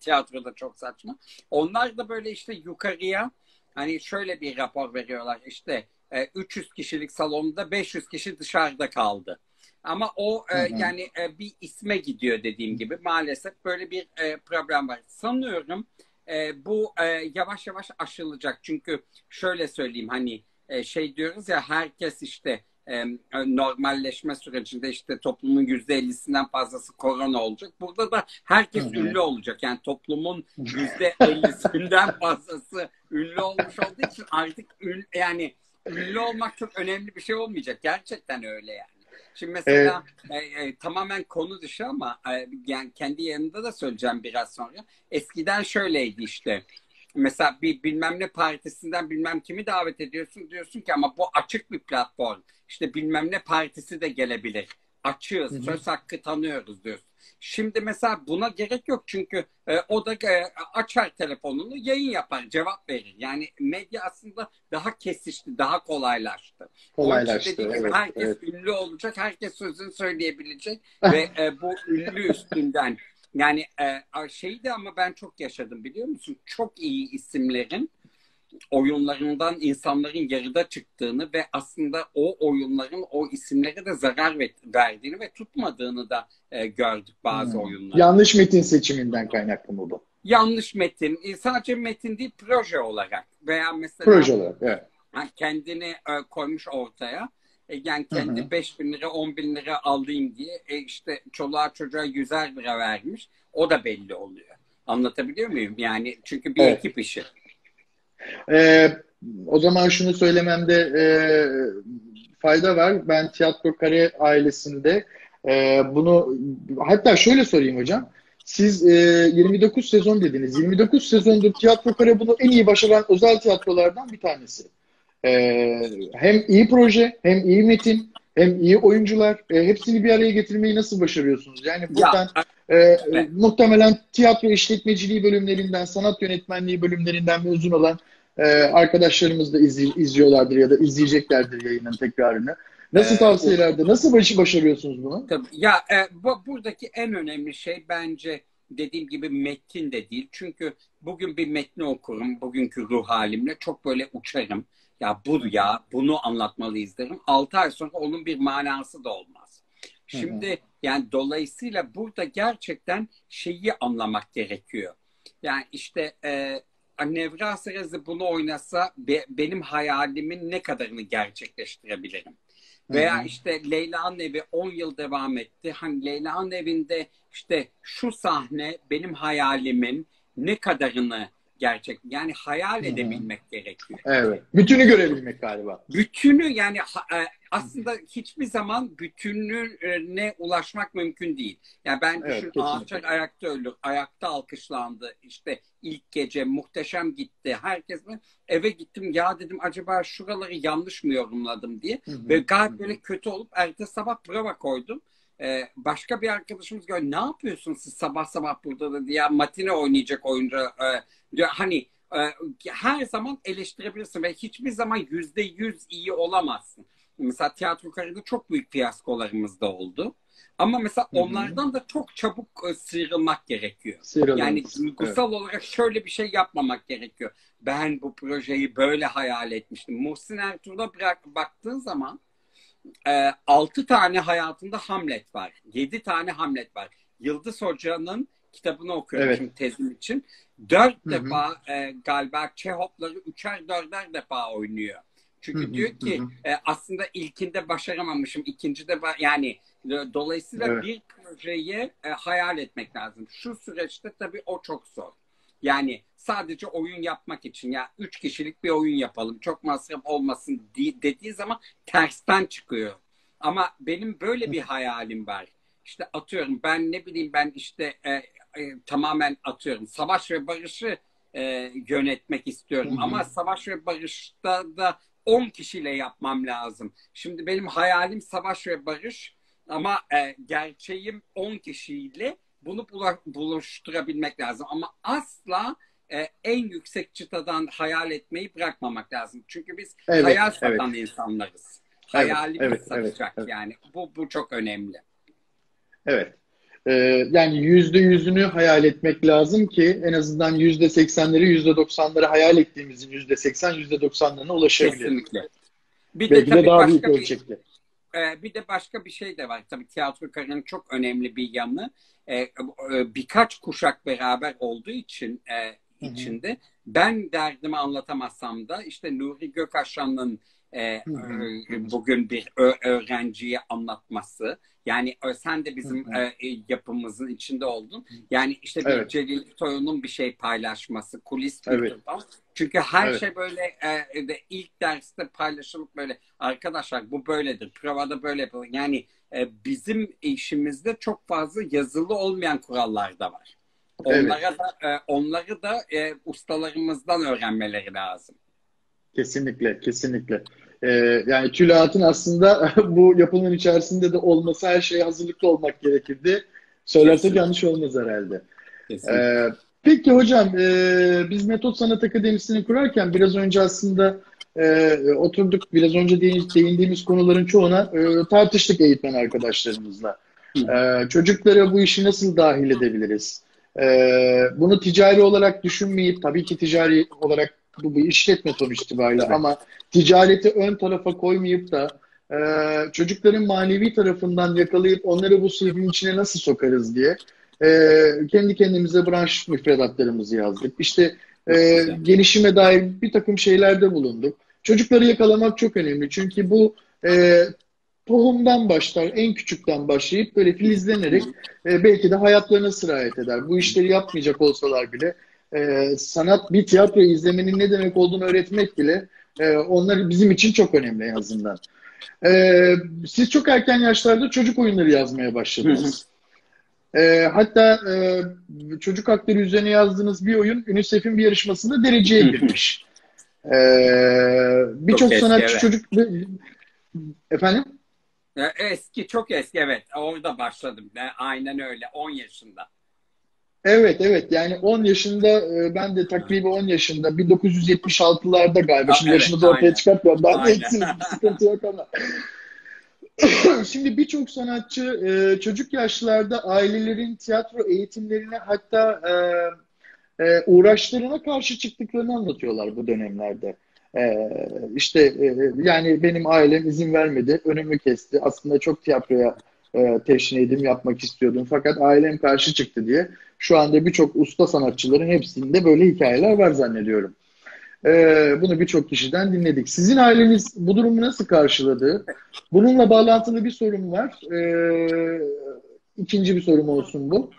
tiyatroda çok saçma. Onlar da böyle işte yukarıya hani şöyle bir rapor veriyorlar işte e, 300 kişilik salonda 500 kişi dışarıda kaldı. Ama o e, yani e, bir isme gidiyor dediğim gibi maalesef böyle bir e, problem var. Sanıyorum e, bu e, yavaş yavaş aşılacak. Çünkü şöyle söyleyeyim hani e, şey diyoruz ya herkes işte e, normalleşme sürecinde işte toplumun yüzde ellisinden fazlası korona olacak. Burada da herkes Hı-hı. ünlü olacak. Yani toplumun yüzde ellisinden fazlası ünlü olmuş olduğu için artık ün, yani ünlü olmak çok önemli bir şey olmayacak. Gerçekten öyle yani. Şimdi mesela e, e, tamamen konu dışı ama e, yani kendi yanında da söyleyeceğim biraz sonra. Eskiden şöyleydi işte. Mesela bir bilmem ne partisinden bilmem kimi davet ediyorsun diyorsun ki ama bu açık bir platform. İşte bilmem ne partisi de gelebilir. Açığız, hı hı. söz hakkı tanıyoruz diyorsun. Şimdi mesela buna gerek yok çünkü e, o da e, açar telefonunu yayın yapar, cevap verir. Yani medya aslında daha kesişti, daha kolaylaştı. Kolaylaştı. Evet, herkes evet. ünlü olacak, herkes sözünü söyleyebilecek ve e, bu ünlü üstünden yani e, şeydi ama ben çok yaşadım biliyor musun? Çok iyi isimlerin oyunlarından insanların yarıda çıktığını ve aslında o oyunların o isimlere de zarar verdiğini ve tutmadığını da e, gördük bazı hmm. oyunlar. Yanlış metin seçiminden kaynaklı mı bu? Yanlış metin. E, sadece metin değil proje olarak veya mesela proje olarak evet. kendini e, koymuş ortaya. E, yani kendi hı hı. 5 bin lira 10 bin lira alayım diye e, işte çoluğa çocuğa 100'er lira vermiş. O da belli oluyor. Anlatabiliyor muyum? Yani çünkü bir evet. ekip işi. Ee, o zaman şunu söylememde e, fayda var. Ben Tiyatro Kare ailesinde e, bunu hatta şöyle sorayım hocam. Siz e, 29 sezon dediniz. 29 sezondur Tiyatro Kare bunu en iyi başaran özel tiyatrolardan bir tanesi. E, hem iyi proje, hem iyi metin, hem iyi oyuncular. E, hepsini bir araya getirmeyi nasıl başarıyorsunuz? Yani buradan ya, e, evet. muhtemelen tiyatro işletmeciliği bölümlerinden, sanat yönetmenliği bölümlerinden mezun olan e, arkadaşlarımız da izli, izliyorlardır ya da izleyeceklerdir yayının tekrarını. Nasıl ee, tavsiyelerde, nasıl başı başarıyorsunuz bunu? Tabii. Ya e, bu, buradaki en önemli şey bence dediğim gibi metin de değil. Çünkü bugün bir metni okurum, bugünkü ruh halimle çok böyle uçarım. Ya bu ya, bunu anlatmalıyız derim. Altı ay sonra onun bir manası da olmaz. Şimdi hı hı. Yani dolayısıyla burada gerçekten şeyi anlamak gerekiyor. Yani işte e, Nevra Serez'i bunu oynasa be, benim hayalimin ne kadarını gerçekleştirebilirim? Veya Hı-hı. işte Leyla'nın evi 10 yıl devam etti. Hani Leyla'nın evinde işte şu sahne benim hayalimin ne kadarını gerçek. Yani hayal edebilmek hmm. gerekiyor. Evet. Bütünü görebilmek galiba. Bütünü yani e, aslında hiçbir zaman bütününe ulaşmak mümkün değil. Yani ben evet, düşün Ağaçlar ayakta ölür, ayakta alkışlandı. İşte ilk gece muhteşem gitti. Herkes eve gittim ya dedim acaba şuraları yanlış mı yorumladım diye. Hı hı. Ve gayet böyle kötü olup ertesi sabah prova koydum. Ee, başka bir arkadaşımız gördü. Ne yapıyorsun siz sabah sabah burada da diye matine oynayacak oyuncu e, hani e, her zaman eleştirebilirsin ve hiçbir zaman yüzde yüz iyi olamazsın. Mesela tiyatro kariyerinde çok büyük fiyaskolarımız da oldu. Ama mesela Hı-hı. onlardan da çok çabuk e, sıyrılmak gerekiyor. Sıyrılmaz. Yani duygusal evet. olarak şöyle bir şey yapmamak gerekiyor. Ben bu projeyi böyle hayal etmiştim. Muhsin Ertuğrul'a bırak, baktığın zaman e, 6 tane hayatında Hamlet var. 7 tane Hamlet var. Yıldız Hoca'nın kitabını okuyorum evet. şimdi tezim için. Dört Hı-hı. defa e, galiba Çehopları üçer dörder defa oynuyor. Çünkü Hı-hı. diyor ki e, aslında ilkinde başaramamışım, ikincide yani dolayısıyla evet. bir projeyi e, hayal etmek lazım. Şu süreçte tabii o çok zor. Yani sadece oyun yapmak için ya üç kişilik bir oyun yapalım çok masraf olmasın dediği zaman tersten çıkıyor. Ama benim böyle bir hayalim var. İşte atıyorum ben ne bileyim ben işte e, e, tamamen atıyorum savaş ve barışı e, yönetmek istiyorum. Ama savaş ve barışta da 10 kişiyle yapmam lazım. Şimdi benim hayalim savaş ve barış ama e, gerçeğim 10 kişiyle bunu buluşturabilmek lazım. Ama asla e, en yüksek çıtadan hayal etmeyi bırakmamak lazım. Çünkü biz evet, hayal satan evet. insanlarız. Hayalimiz evet, evet, satacak evet, yani. Bu, bu çok önemli. Evet. Ee, yani yüzde yüzünü hayal etmek lazım ki en azından yüzde seksenleri yüzde doksanları hayal ettiğimizin yüzde seksen yüzde doksanlarına ulaşabiliriz. Kesinlikle. Bir de, tabii daha büyük. Bir, e, bir de başka bir şey de var. Tabii tiyatro karının çok önemli bir yanı. E, e, birkaç kuşak beraber olduğu için e, içinde Hı-hı. ben derdimi anlatamazsam da işte Nuri Gökaşan'ın e, bugün bir öğrenciye anlatması. Yani sen de bizim e, yapımızın içinde oldun. Yani işte bir evet. Celil Toyun'un bir şey paylaşması, kulis evet. Çünkü her evet. şey böyle e, de ilk derste paylaşılıp böyle arkadaşlar bu böyledir, provada böyle yapılır. Yani e, bizim işimizde çok fazla yazılı olmayan kurallar da var. Onlara evet. da e, onları da e, ustalarımızdan öğrenmeleri lazım. Kesinlikle, kesinlikle. Ee, yani tülaatın aslında bu yapının içerisinde de olması her şeye hazırlıklı olmak gerekirdi. Söylersek kesinlikle. yanlış olmaz herhalde. Ee, peki hocam, e, biz Metot Sanat Akademisi'ni kurarken biraz önce aslında e, oturduk, biraz önce değindiğimiz konuların çoğuna e, tartıştık eğitmen arkadaşlarımızla. E, çocuklara bu işi nasıl dahil edebiliriz? E, bunu ticari olarak düşünmeyip, tabii ki ticari olarak bu bir işletme sonuç itibariyle evet. ama ticareti ön tarafa koymayıp da e, çocukların manevi tarafından yakalayıp onları bu sihrin içine nasıl sokarız diye e, kendi kendimize branş müfredatlarımızı yazdık. İşte e, gelişime dair bir takım şeylerde bulunduk. Çocukları yakalamak çok önemli çünkü bu e, tohumdan başlar, en küçükten başlayıp böyle filizlenerek e, belki de hayatlarına sirayet eder. Bu işleri yapmayacak olsalar bile e, sanat, bir tiyatro izlemenin ne demek olduğunu öğretmek bile e, onlar bizim için çok önemli en azından. E, siz çok erken yaşlarda çocuk oyunları yazmaya başladınız. E, hatta e, çocuk hakları üzerine yazdığınız bir oyun UNICEF'in bir yarışmasında dereceye girmiş. E, Birçok sanatçı evet. çocuk... Efendim? Eski, çok eski evet. Orada başladım. Aynen öyle. 10 yaşında. Evet evet yani 10 yaşında e, ben de takribi 10 yaşında 1976'larda galiba. Şimdi evet, yaşımızı ortaya çıkartmıyorum. Daha da sıkıntı yok ama. Şimdi birçok sanatçı e, çocuk yaşlarda ailelerin tiyatro eğitimlerine hatta e, uğraşlarına karşı çıktıklarını anlatıyorlar bu dönemlerde. İşte yani benim ailem izin vermedi, önümü kesti. Aslında çok tiyatroya teşneydim, yapmak istiyordum. Fakat ailem karşı çıktı diye Şu anda birçok usta sanatçıların hepsinde böyle hikayeler var zannediyorum. Ee, bunu birçok kişiden dinledik. Sizin aileniz bu durumu nasıl karşıladı? Bununla bağlantılı bir sorum var. Ee, ikinci bir sorum olsun bu.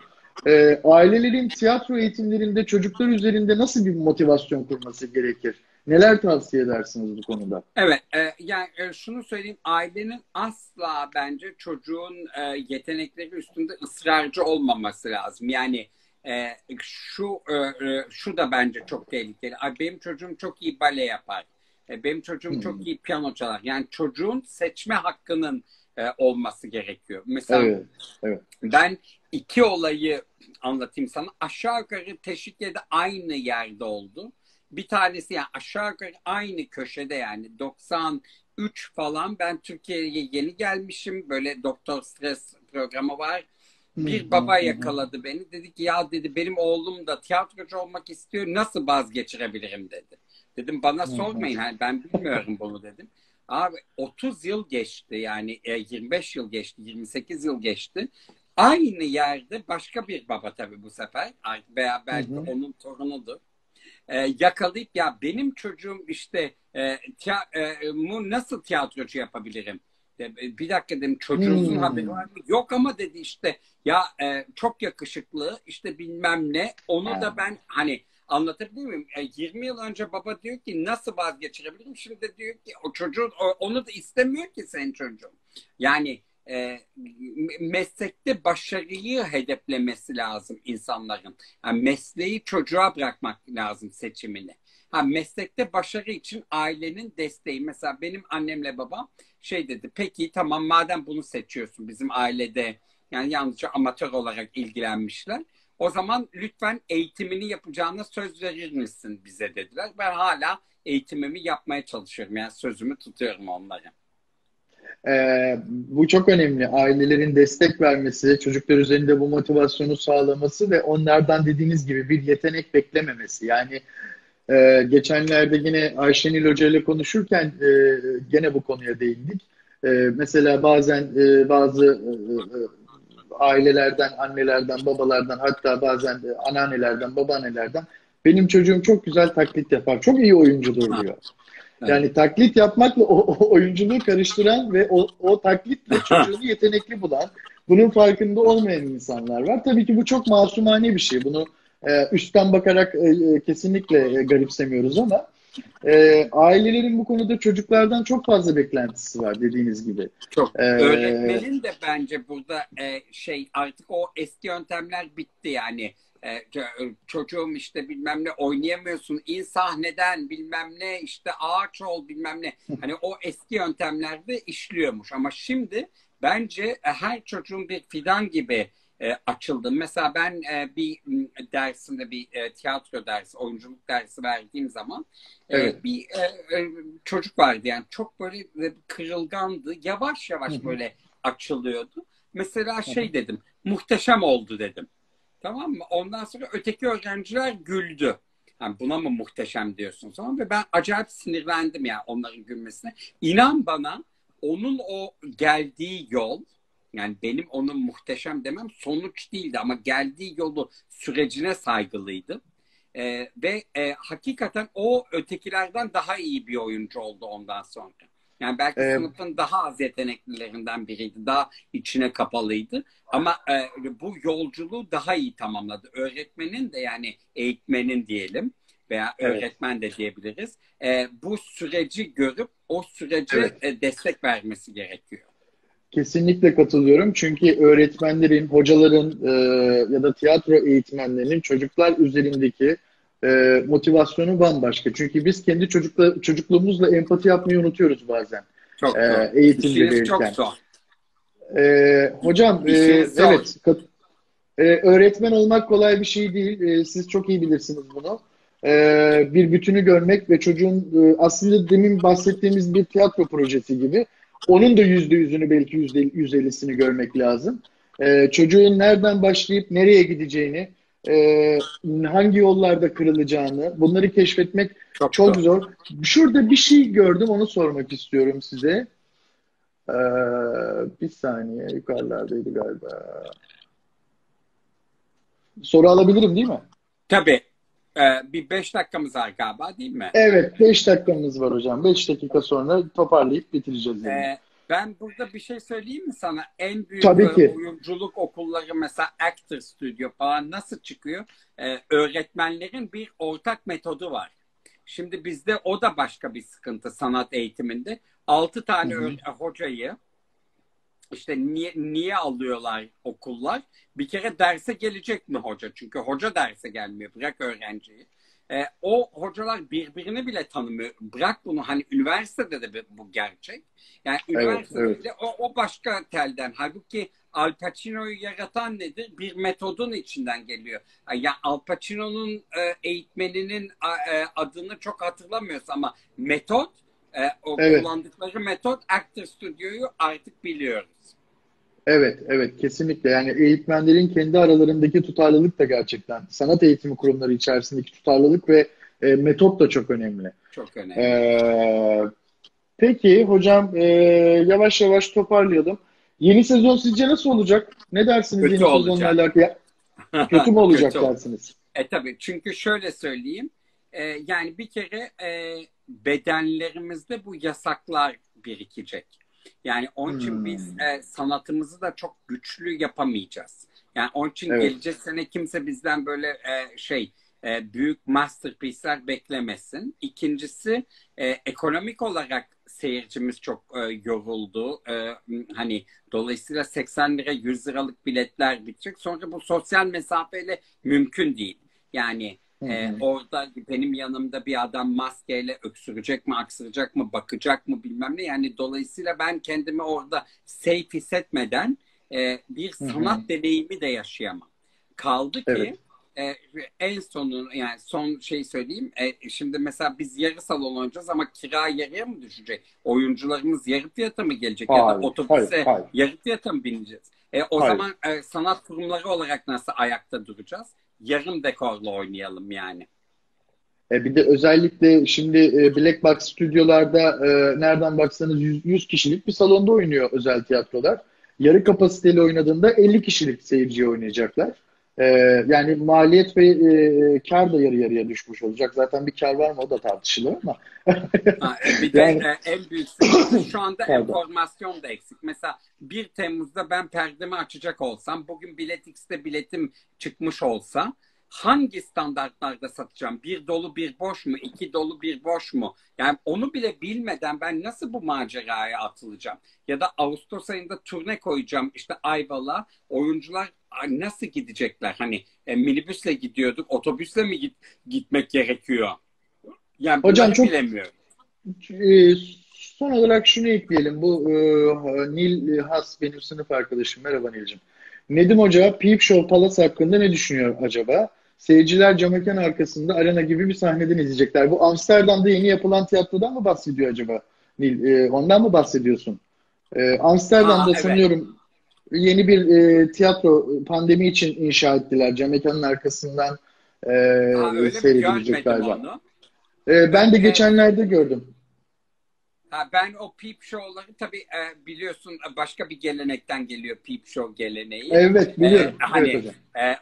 Ee, ailelerin tiyatro eğitimlerinde çocuklar üzerinde nasıl bir motivasyon kurması gerekir? Neler tavsiye edersiniz bu konuda? Evet, e, yani e, şunu söyleyeyim, ailenin asla bence çocuğun e, yetenekleri üstünde ısrarcı olmaması lazım. Yani e, şu e, şu da bence çok tehlikeli. Benim çocuğum çok iyi bale yapar. E, benim çocuğum hmm. çok iyi piyano çalar. Yani çocuğun seçme hakkının e, olması gerekiyor. Mesela evet, evet. ben iki olayı anlatayım sana. Aşağı yukarı Teşvikye'de aynı yerde oldu. Bir tanesi yani aşağı yukarı aynı köşede yani 93 falan ben Türkiye'ye yeni gelmişim. Böyle doktor stres programı var. Bir baba yakaladı beni. Dedi ki ya dedi benim oğlum da tiyatrocu olmak istiyor. Nasıl vazgeçirebilirim dedi. Dedim bana sormayın. Yani ben bilmiyorum bunu dedim. Abi 30 yıl geçti yani 25 e, yıl geçti 28 yıl geçti. Aynı yerde başka bir baba tabii bu sefer veya belki hı hı. onun torunudur. Ee, yakalayıp ya benim çocuğum işte e, tiya, e, mu nasıl tiyatrocu yapabilirim? De, bir dakika dedim çocuğunuzun hmm. haberi var mı? Yok ama dedi işte ya e, çok yakışıklı işte bilmem ne onu da ben hani Anlatabiliyor muyum? E, 20 yıl önce baba diyor ki nasıl vazgeçirebilirim? Şimdi de diyor ki o çocuğun onu da istemiyor ki senin çocuğun. Yani e, meslekte başarıyı hedeflemesi lazım insanların. Yani mesleği çocuğa bırakmak lazım seçimini. Ha, meslekte başarı için ailenin desteği. Mesela benim annemle babam şey dedi. Peki tamam madem bunu seçiyorsun bizim ailede yani yalnızca amatör olarak ilgilenmişler. O zaman lütfen eğitimini yapacağına söz verir misin bize dediler. Ben hala eğitimimi yapmaya çalışıyorum. Yani sözümü tutuyorum onlara. Ee, bu çok önemli. Ailelerin destek vermesi, çocuklar üzerinde bu motivasyonu sağlaması ve onlardan dediğiniz gibi bir yetenek beklememesi. Yani e, geçenlerde yine Ayşenil Hoca ile konuşurken e, gene bu konuya değindik. E, mesela bazen e, bazı e, e ailelerden, annelerden, babalardan hatta bazen de anneannelerden, babaannelerden benim çocuğum çok güzel taklit yapar. Çok iyi oyuncudur diyor. Yani taklit yapmakla o, o oyunculuğu karıştıran ve o, o taklitle çocuğunu yetenekli bulan, bunun farkında olmayan insanlar var. Tabii ki bu çok masumane bir şey. Bunu e, üstten bakarak e, e kesinlikle e, garipsemiyoruz ama e, ailelerin bu konuda çocuklardan çok fazla beklentisi var dediğiniz gibi. Çok. Ee, Öğretmenin de bence burada e, şey artık o eski yöntemler bitti yani. E, çocuğum işte bilmem ne oynayamıyorsun in sahneden bilmem ne işte ağaç ol bilmem ne. Hani o eski yöntemlerde işliyormuş ama şimdi bence her çocuğun bir fidan gibi e, açıldım. Mesela ben e, bir dersinde bir e, tiyatro dersi, oyunculuk dersi verdiğim zaman e, evet. e, bir e, e, çocuk vardı yani çok böyle e, kırılgandı. Yavaş yavaş Hı-hı. böyle açılıyordu. Mesela şey Hı-hı. dedim, muhteşem oldu dedim. Tamam mı? Ondan sonra öteki öğrenciler güldü. Yani buna mı muhteşem diyorsun sonra ve ben acayip sinirlendim ya onların gülmesine. İnan bana onun o geldiği yol yani benim onun muhteşem demem sonuç değildi ama geldiği yolu sürecine saygılıydı. Ee, ve e, hakikaten o ötekilerden daha iyi bir oyuncu oldu ondan sonra. Yani belki ee, sınıfın daha az yeteneklilerinden biriydi. Daha içine kapalıydı. Ama e, bu yolculuğu daha iyi tamamladı. Öğretmenin de yani eğitmenin diyelim veya evet. öğretmen de diyebiliriz. E, bu süreci görüp o sürece evet. e, destek vermesi gerekiyor. Kesinlikle katılıyorum. Çünkü öğretmenlerin, hocaların e, ya da tiyatro eğitmenlerinin çocuklar üzerindeki e, motivasyonu bambaşka. Çünkü biz kendi çocukla, çocukluğumuzla empati yapmayı unutuyoruz bazen. Çok e, eğitimde verirken. çok zor. E, hocam, e, evet. Kat, e, öğretmen olmak kolay bir şey değil. E, siz çok iyi bilirsiniz bunu. E, bir bütünü görmek ve çocuğun e, aslında demin bahsettiğimiz bir tiyatro projesi gibi onun da yüzde yüzünü belki yüzde yüz ellisini görmek lazım. Ee, çocuğun nereden başlayıp nereye gideceğini, e, hangi yollarda kırılacağını bunları keşfetmek çok, çok zor. Şurada bir şey gördüm onu sormak istiyorum size. Ee, bir saniye yukarılardaydı galiba. Soru alabilirim değil mi? Tabii. Ee, bir beş dakikamız var galiba değil mi? Evet, beş dakikamız var hocam. Beş dakika sonra toparlayıp bitireceğiz. Yani. Ee, ben burada bir şey söyleyeyim mi sana? En büyük Tabii ki. oyunculuk okulları mesela Actor Studio falan nasıl çıkıyor? Ee, öğretmenlerin bir ortak metodu var. Şimdi bizde o da başka bir sıkıntı sanat eğitiminde. Altı tane Hı hı. hocayı işte niye, niye alıyorlar okullar? Bir kere derse gelecek mi hoca? Çünkü hoca derse gelmiyor. Bırak öğrenciyi. E, o hocalar birbirini bile tanımıyor. Bırak bunu hani üniversitede de bu gerçek. Yani üniversitede evet. de o, o başka telden. Halbuki Al Pacino'yu yaratan nedir? Bir metodun içinden geliyor. Yani Al Pacino'nun e, eğitmeninin e, adını çok hatırlamıyoruz ama metot e, o Evet. kullandıkları metot Actor Studio'yu artık biliyoruz. Evet, evet kesinlikle. Yani eğitmenlerin kendi aralarındaki tutarlılık da gerçekten sanat eğitimi kurumları içerisindeki tutarlılık ve e, metot da çok önemli. Çok önemli. Ee, peki hocam e, yavaş yavaş toparlayalım. Yeni sezon sizce nasıl olacak? Ne dersiniz Kötü yeni olacak. sezonla alakalı? Kötü mü olacak Kötü. dersiniz? E tabii çünkü şöyle söyleyeyim. E, yani bir kere e, bedenlerimizde bu yasaklar birikecek. Yani onun için Hmm. biz e, sanatımızı da çok güçlü yapamayacağız. Yani onun için Evet. gelecek sene kimse bizden böyle e, şey e, büyük masterpiece'ler beklemesin. İkincisi e, ekonomik olarak seyircimiz çok e, yoruldu. E, hani dolayısıyla 80 lira 100 liralık biletler bitecek. Sonra bu sosyal mesafeyle mümkün değil. Yani Ee, orada benim yanımda bir adam maskeyle öksürecek mi, aksıracak mı, bakacak mı bilmem ne. Yani dolayısıyla ben kendimi orada safe hissetmeden e, bir sanat deneyimi de yaşayamam. Kaldı ki Evet. e, en sonu yani son şey söyleyeyim. E, şimdi mesela biz yarı salon oynayacağız ama kira yarıya mı düşecek? Oyuncularımız yarı fiyata mı gelecek? ya Hayır, da otobüse hayır, hayır. yarı fiyata mı bineceğiz? E, o Hayır. zaman e, sanat kurumları olarak nasıl ayakta duracağız? Yarım dekorla oynayalım yani. E, bir de özellikle şimdi e, Black Box stüdyolarda e, nereden baksanız 100, 100 kişilik bir salonda oynuyor özel tiyatrolar. Yarı kapasiteli oynadığında 50 kişilik seyirciye oynayacaklar. E, yani maliyet ve e, kar da yarı yarıya düşmüş olacak. Zaten bir kar var mı o da tartışılır ama. Ha, e, bir de Yani- e, en büyük şu anda Pardon. enformasyon da eksik. Mesela 1 Temmuz'da ben perdemi açacak olsam, bugün Bilet X'te biletim çıkmış olsa hangi standartlarda satacağım? Bir dolu bir boş mu? İki dolu bir boş mu? Yani onu bile bilmeden ben nasıl bu maceraya atılacağım? Ya da Ağustos ayında turne koyacağım işte Ayvalık'a. Oyuncular nasıl gidecekler? Hani e, minibüsle gidiyorduk, otobüsle mi git, gitmek gerekiyor? Yani Hocam çok- bilemiyorum. E, son olarak şunu ekleyelim. Bu e, Nil Has benim sınıf arkadaşım. Merhaba Nilcim. Nedim Hoca Peep Show Palace hakkında ne düşünüyor acaba? Seyirciler camekan arkasında arena gibi bir sahneden izleyecekler. Bu Amsterdam'da yeni yapılan tiyatrodan mı bahsediyor acaba? Nil, e, ondan mı bahsediyorsun? E, Amsterdam'da Aa, evet. sanıyorum yeni bir e, tiyatro pandemi için inşa ettiler. Camekanın arkasından e, Ha, seyredilecek galiba. onu. E, ben de geçenlerde gördüm. Ha, ben o peep show'ları tabii e, biliyorsun başka bir gelenekten geliyor peep show geleneği. Evet biliyorum. Ee, hani Evet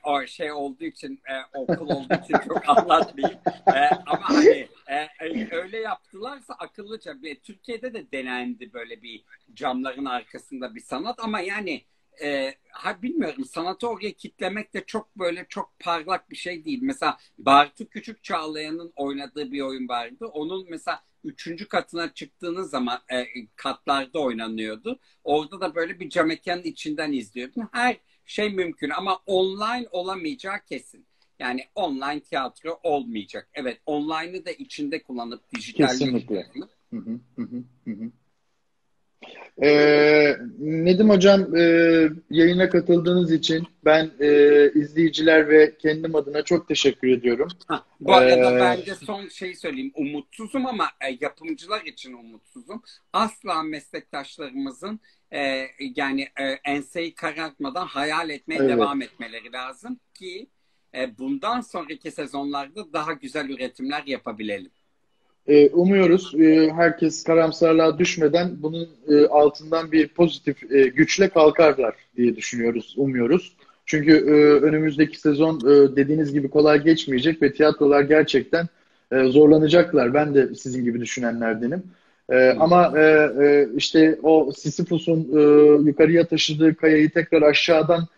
e, o şey olduğu için e, okul olduğu için çok anlatmayayım. E, ama hani e, e, öyle yaptılarsa akıllıca bir Türkiye'de de denendi böyle bir camların arkasında bir sanat ama yani e, ha bilmiyorum sanatı oraya kitlemek de çok böyle çok parlak bir şey değil. Mesela Bartu Küçük Çağlayan'ın oynadığı bir oyun vardı. Onun mesela üçüncü katına çıktığınız zaman e, katlarda oynanıyordu. Orada da böyle bir cam içinden izliyordun. Her şey mümkün ama online olamayacağı kesin. Yani online tiyatro olmayacak. Evet online'ı da içinde kullanıp dijitalde Kesinlikle. kullanıp hı hı, hı hı. Ee, Nedim Hocam e, yayına katıldığınız için ben e, izleyiciler ve kendim adına çok teşekkür ediyorum. Ha, bu arada Ee, ben de son şeyi söyleyeyim. Umutsuzum ama e, yapımcılar için umutsuzum. Asla meslektaşlarımızın e, yani e, enseyi karartmadan hayal etmeye Evet. devam etmeleri lazım ki e, bundan sonraki sezonlarda daha güzel üretimler yapabilelim. E, umuyoruz e, herkes karamsarlığa düşmeden bunun e, altından bir pozitif güçle kalkarlar diye düşünüyoruz, umuyoruz. Çünkü önümüzdeki sezon dediğiniz gibi kolay geçmeyecek ve tiyatrolar gerçekten zorlanacaklar. Ben de sizin gibi düşünenlerdenim. Ama işte o Sisyphus'un yukarıya taşıdığı kayayı tekrar aşağıdan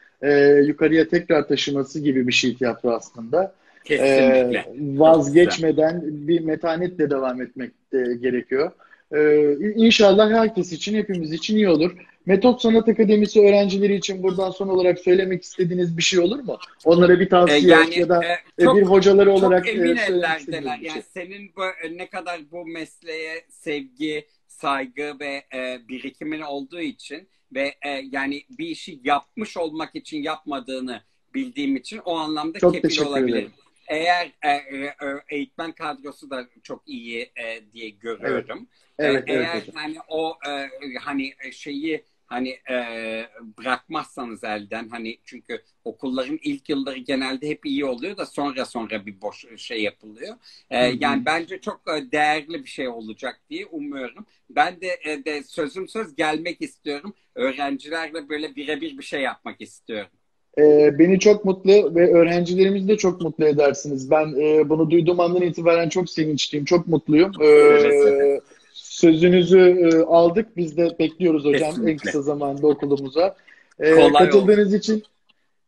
yukarıya tekrar taşıması gibi bir şey tiyatro aslında. Kesinlikle. E, vazgeçmeden bir metanetle devam etmek de gerekiyor. E, inşallah herkes için, hepimiz için iyi olur. Metot Sanat Akademisi öğrencileri için buradan son olarak söylemek istediğiniz bir şey olur mu? Onlara bir tavsiye E, yani, ya da e, çok- bir hocaları olarak Çok e, emin ellerdeler. bir şey. Yani senin bu, ne kadar bu mesleğe sevgi, saygı ve e, birikimin olduğu için ve e, yani bir işi yapmış olmak için yapmadığını bildiğim için o anlamda Çok kefil teşekkür olabilir. ederim. Eğer e, e, e, eğitmen kadrosu da çok iyi e, diye görüyorum. Evet, E, evet Eğer hocam. hani o e, hani şeyi hani e, bırakmazsanız elden hani çünkü okulların ilk yılları genelde hep iyi oluyor da sonra sonra bir boş şey yapılıyor. E, yani bence çok e, değerli bir şey olacak diye umuyorum. Ben de, e, de sözüm söz gelmek istiyorum. Öğrencilerle böyle birebir bir şey yapmak istiyorum. Ee, beni çok mutlu ve öğrencilerimizi de çok mutlu edersiniz. Ben e, bunu duyduğum andan itibaren çok sevinçliyim, çok mutluyum. Evet. sözünüzü e, aldık. Biz de bekliyoruz hocam Kesinlikle. en kısa zamanda okulumuza. Ee, Kolay katıldığınız için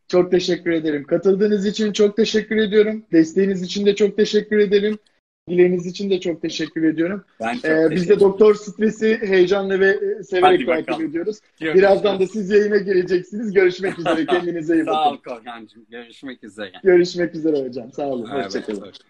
çok teşekkür ederim. Katıldığınız için çok teşekkür ediyorum. Desteğiniz için de çok teşekkür ederim. Dileğiniz için de çok teşekkür ediyorum. Ben çok Ee, biz de teşekkür Doktor Stresi heyecanla ve e, severek takip ediyoruz. ederim. Birazdan da siz yayına geleceksiniz. Görüşmek üzere. Kendinize iyi Sağ ol bakın. Korhan'cığım. Görüşmek üzere. Görüşmek üzere hocam. Sağ olun. Evet, Hoşçakalın. hoşça-